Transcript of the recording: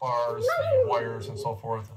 bars, and wires, and so forth.